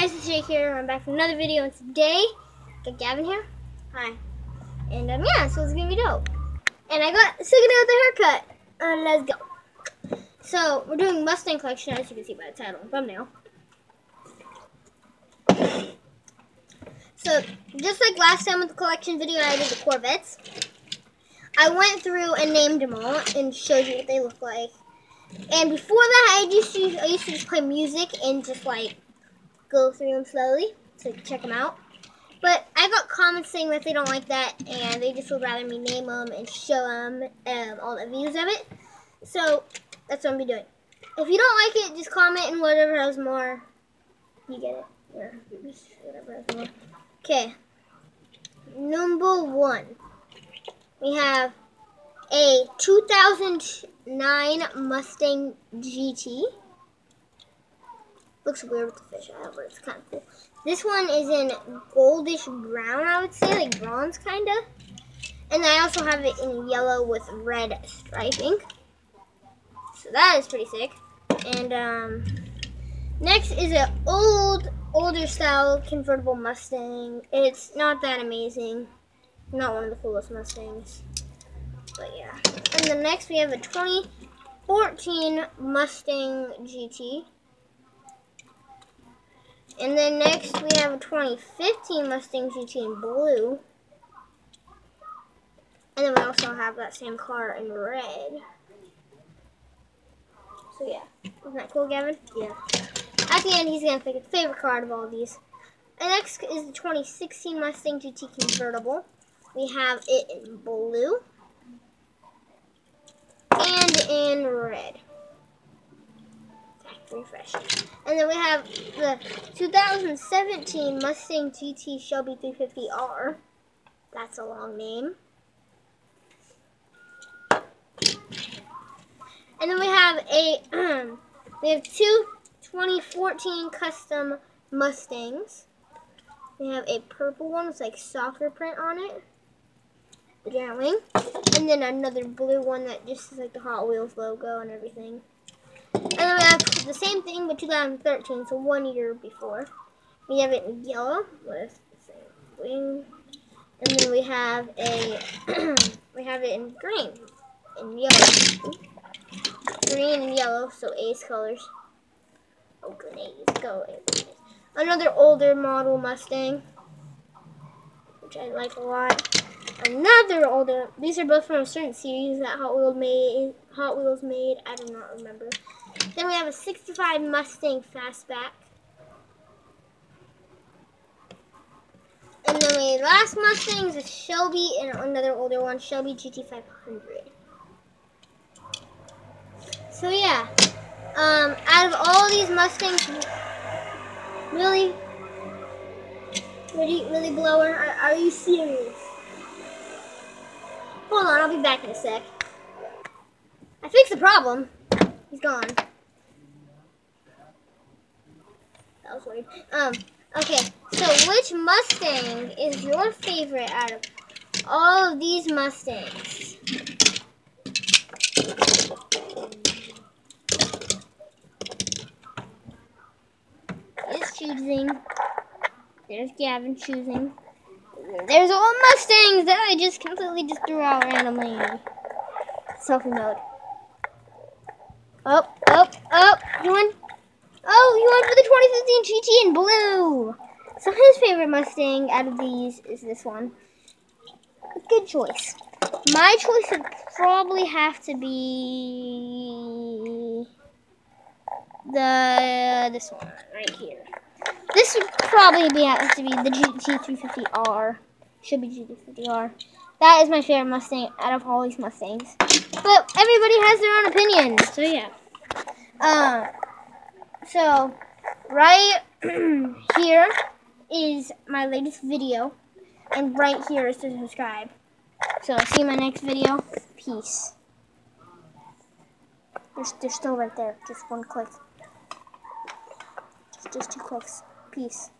guys, it's Jake here. I'm back for another video, and today, got Gavin here. Hi. And um, yeah, so it's gonna be dope. And I got sick of the haircut. Uh, let's go. So we're doing Mustang collection, as you can see by the title and thumbnail. So just like last time with the collection video, I did the Corvettes. I went through and named them all and showed you what they look like. And before that, I used to I used to just play music and just like go through them slowly to check them out. But I got comments saying that they don't like that and they just would rather me name them and show them um, all the views of it. So that's what I'm be doing. If you don't like it, just comment and whatever has more. You get it. Yeah, whatever has more. Okay. Number one. We have a 2009 Mustang GT. Looks weird with the fish out, but it's kind of cool. This one is in goldish brown, I would say, like bronze kind of. And I also have it in yellow with red striping. So that is pretty sick. And um, next is an old, older style convertible Mustang. It's not that amazing. Not one of the coolest Mustangs. But yeah. And then next we have a 2014 Mustang GT. And then next we have a 2015 Mustang GT in blue. And then we also have that same car in red. So yeah. Isn't that cool, Gavin? Yeah. At the end, he's going to pick his favorite car out of all of these. And next is the 2016 Mustang GT convertible. We have it in blue and in red And then we have the 2017 Mustang GT Shelby 350R. That's a long name. And then we have a we have two 2014 custom Mustangs. We have a purple one with like soccer print on it. The giant wing. And then another blue one that just is like the Hot Wheels logo and everything. And then we have the same thing, but 2013, so one year before. We have it in yellow with the same wing. And then we have a, we have it in green, in yellow. Green and yellow, so ace colors. Oh, grenades, go away. Another older model Mustang, which I like a lot. Another older, these are both from a certain series that Hot Wheels made, Hot Wheels made, I do not remember. Then we have a 65 Mustang Fastback. And then the last Mustang is a Shelby and another older one, Shelby GT500. So yeah, um, out of all these Mustangs, really, really, really blower, are, are you serious? Hold on, I'll be back in a sec. I fixed the problem. He's gone. That was weird. Um, okay, so which Mustang is your favorite out of all of these Mustangs? It's choosing. There's Gavin choosing. There's all Mustangs that I just completely just threw out randomly. Selfie mode. Up, up, up. You won. Oh, you won for the 2015 GT in blue. So his favorite Mustang out of these is this one. Good choice. My choice would probably have to be the this one right here. This would probably be have to be the GT350R. Shelby GT350R. That is my favorite Mustang out of all these Mustangs. But everybody has their own opinion, so yeah. Uh, so, right here is my latest video, and right here is to subscribe. So, see my next video. Peace. They're, they're still right there. Just one click. Just, just two clicks. Peace.